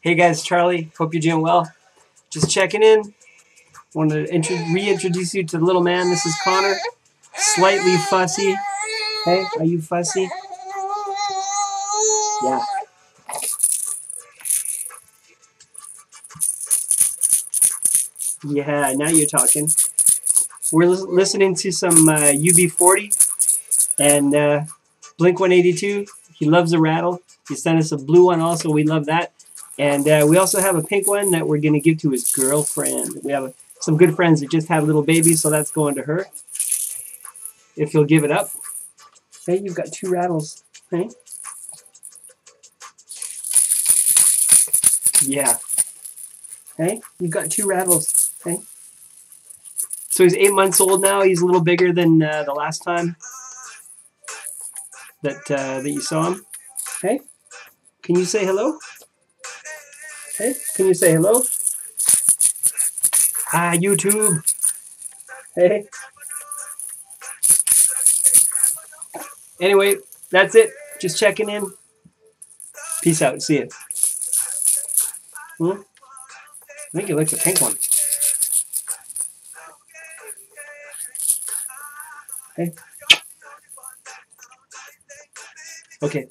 Hey guys, Charlie. Hope you're doing well. Just checking in. Want to reintroduce you to the little man. This is Connor. Slightly fussy. Hey, are you fussy? Yeah. Yeah, now you're talking. We're listening to some uh, UB40 and uh, Blink 182. He loves a rattle. He sent us a blue one also. We love that. And uh, we also have a pink one that we're going to give to his girlfriend. We have a, some good friends that just have little babies, so that's going to her. If you'll give it up. Hey, you've got two rattles. Hey? Yeah. Hey, you've got two rattles. Hey? So he's eight months old now. He's a little bigger than uh, the last time that uh, that you saw him. Hey, can you say hello? Hey, can you say hello? Hi, YouTube. Hey. Anyway, that's it. Just checking in. Peace out. See you. Hmm? I think you like the pink one. Hey. Okay.